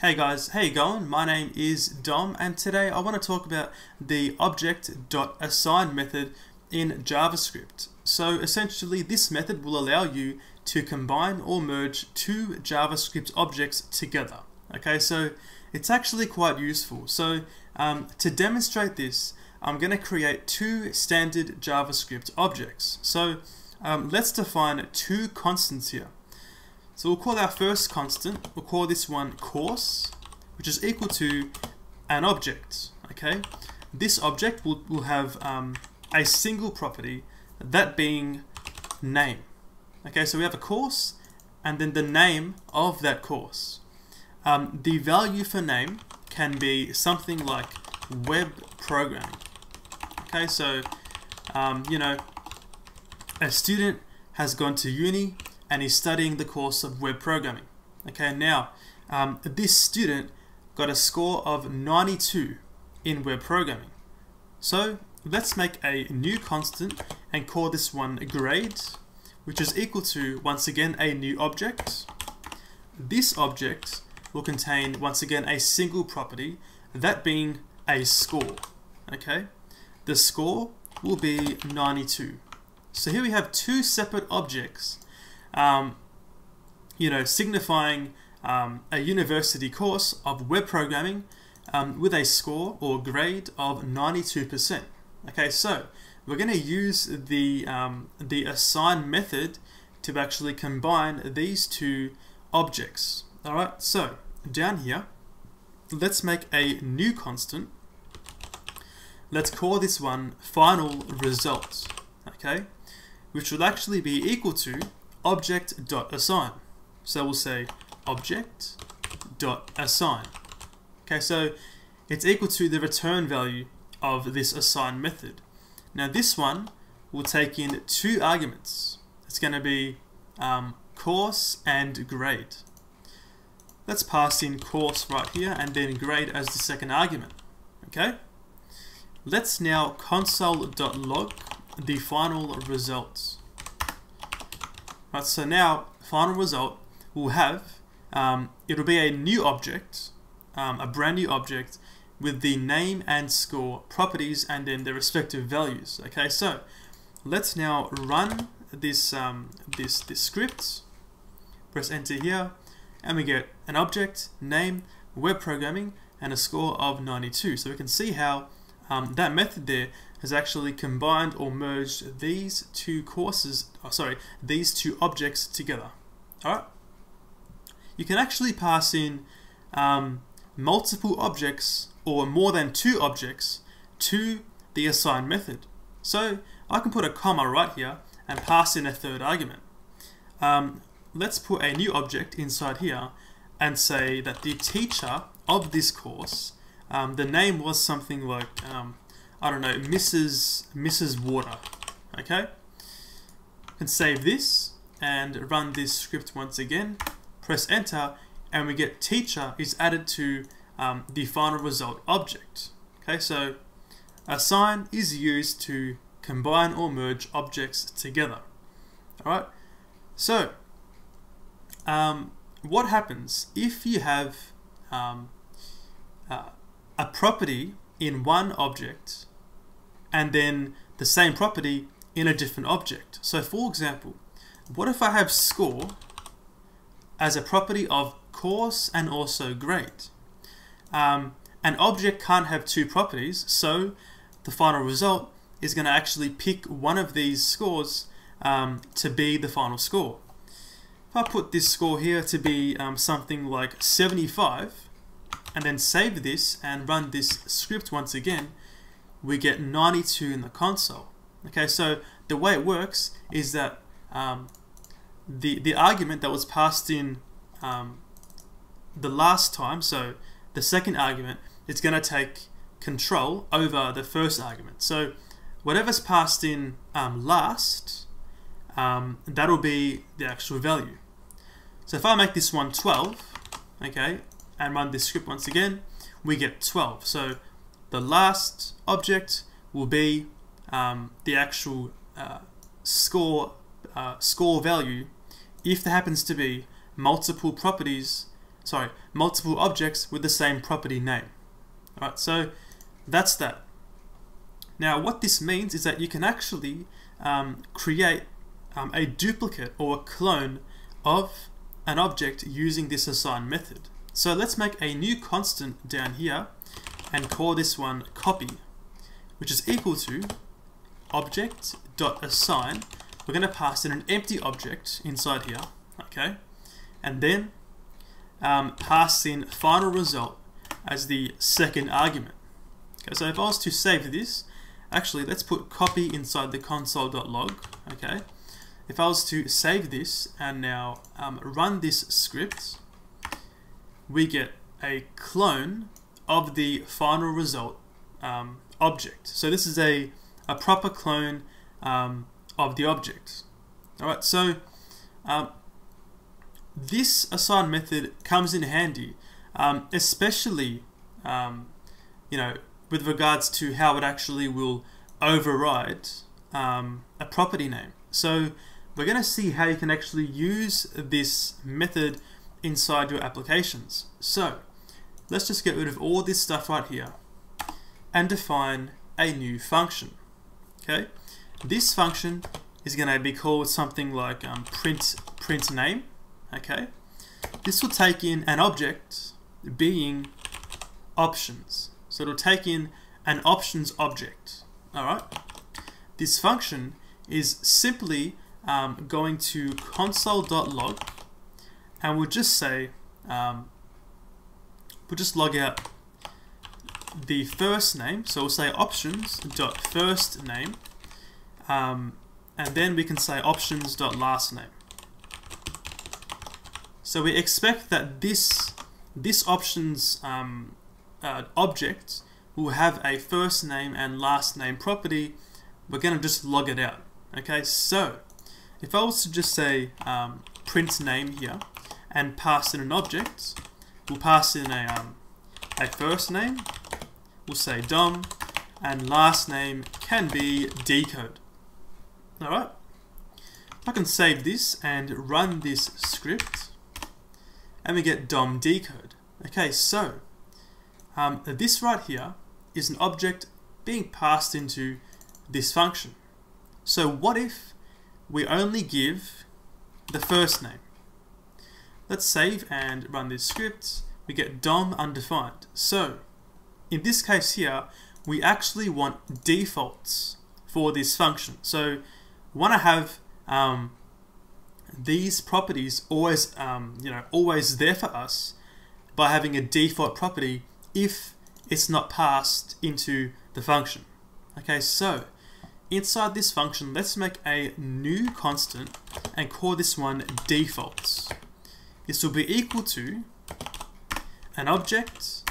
Hey guys, how you going? My name is Dom and today I want to talk about the object.assign method in JavaScript. So essentially this method will allow you to combine or merge two JavaScript objects together. Okay, so it's actually quite useful. So um, to demonstrate this, I'm going to create two standard JavaScript objects. So um, let's define two constants here. So we'll call our first constant, we'll call this one course, which is equal to an object, okay? This object will, will have um, a single property, that being name. Okay, so we have a course, and then the name of that course. Um, the value for name can be something like web programming. Okay, so, um, you know, a student has gone to uni and he's studying the course of web programming. Okay, now um, this student got a score of 92 in web programming. So let's make a new constant and call this one grade, which is equal to, once again, a new object. This object will contain, once again, a single property, that being a score. Okay, the score will be 92. So here we have two separate objects um, you know, signifying um, a university course of web programming um, with a score or grade of 92%. Okay, so we're going to use the, um, the assign method to actually combine these two objects. Alright, so down here, let's make a new constant. Let's call this one final result, okay, which will actually be equal to object.assign. So we'll say object.assign. Okay, so it's equal to the return value of this assign method. Now this one will take in two arguments. It's going to be um, course and grade. Let's pass in course right here and then grade as the second argument. Okay? Let's now console.log the final results. Right, so now final result will have, um, it'll be a new object, um, a brand new object with the name and score properties and then their respective values. Okay, so let's now run this, um, this, this script, press enter here, and we get an object, name, web programming, and a score of 92. So we can see how um, that method there has actually combined or merged these two courses, oh, sorry, these two objects together. Alright? You can actually pass in um, multiple objects or more than two objects to the assign method. So I can put a comma right here and pass in a third argument. Um, let's put a new object inside here and say that the teacher of this course um, the name was something like, um, I don't know, Mrs. Mrs. Water. Okay? And save this and run this script once again. Press enter and we get teacher is added to um, the final result object. Okay, so assign is used to combine or merge objects together. Alright, so um, what happens if you have um, uh, a property in one object and then the same property in a different object. So for example, what if I have score as a property of course and also grade? Um, an object can't have two properties, so the final result is going to actually pick one of these scores um, to be the final score. If I put this score here to be um, something like 75, and then save this and run this script once again, we get 92 in the console. Okay, so the way it works is that um, the, the argument that was passed in um, the last time, so the second argument, it's going to take control over the first argument. So whatever's passed in um, last, um, that'll be the actual value. So if I make this one 12, okay, and run this script once again, we get 12. So the last object will be um, the actual uh, score uh, score value if there happens to be multiple properties sorry, multiple objects with the same property name. Alright, so that's that. Now what this means is that you can actually um, create um, a duplicate or a clone of an object using this assign method. So let's make a new constant down here and call this one copy, which is equal to object.assign. We're going to pass in an empty object inside here, okay? And then um, pass in final result as the second argument. Okay, so if I was to save this, actually let's put copy inside the console.log, okay? If I was to save this and now um, run this script, we get a clone of the final result um, object. So this is a, a proper clone um, of the object. Alright, so um, this assign method comes in handy, um, especially um, you know with regards to how it actually will override um, a property name. So we're going to see how you can actually use this method inside your applications. So let's just get rid of all this stuff right here and define a new function. Okay, this function is going to be called something like um, print print name. Okay, this will take in an object being options. So it'll take in an options object. All right. This function is simply um, going to console.log and we'll just say um, we'll just log out the first name. So we'll say options dot first name um, and then we can say options dot last name so we expect that this this options um, uh, object will have a first name and last name property. We're going to just log it out. Okay so if I was to just say um, print name here and pass in an object, we'll pass in a, um, a first name, we'll say DOM, and last name can be dcode. Alright, I can save this and run this script, and we get DOM dcode. Okay, so um, this right here is an object being passed into this function. So what if we only give the first name. Let's save and run this script. We get DOM undefined. So, in this case here, we actually want defaults for this function. So, we want to have um, these properties always, um, you know, always there for us by having a default property if it's not passed into the function. Okay, so Inside this function, let's make a new constant and call this one defaults. This will be equal to an object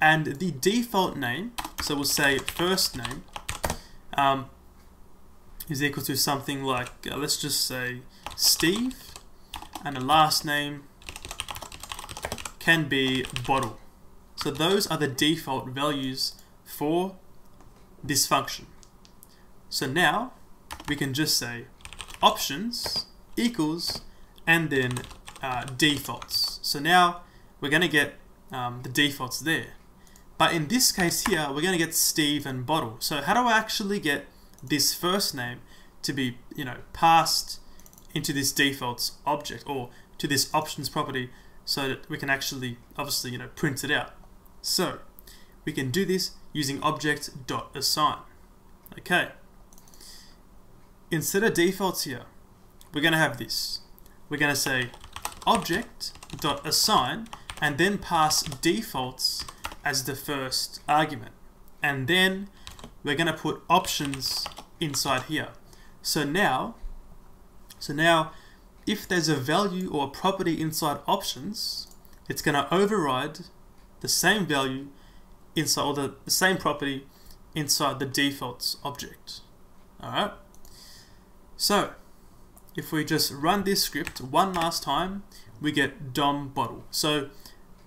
and the default name, so we'll say first name, um, is equal to something like, uh, let's just say Steve, and the last name can be bottle. So those are the default values for this function. So now we can just say options equals and then uh, defaults. So now we're going to get um, the defaults there. But in this case here, we're going to get Steve and Bottle. So how do I actually get this first name to be, you know, passed into this defaults object or to this options property so that we can actually, obviously, you know, print it out. So we can do this using object.assign. Okay instead of defaults here, we're going to have this. We're going to say object.assign and then pass defaults as the first argument. And then we're going to put options inside here. So now, so now if there's a value or a property inside options, it's going to override the same value inside or the, the same property inside the defaults object. Alright. So, if we just run this script one last time, we get DOM bottle. So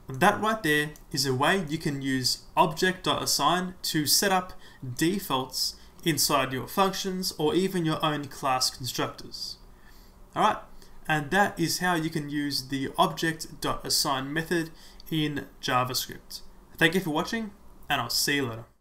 that right there is a way you can use object.assign to set up defaults inside your functions or even your own class constructors. Alright, And that is how you can use the object.assign method in JavaScript. Thank you for watching, and I'll see you later.